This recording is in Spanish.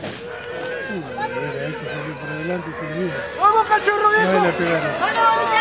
Uy, eso salió por adelante y se ¡Vamos, cachorro viejo! No le pegaron.